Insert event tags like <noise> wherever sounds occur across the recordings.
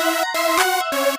Thank <laughs> you.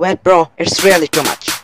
Well, bro, it's really too much.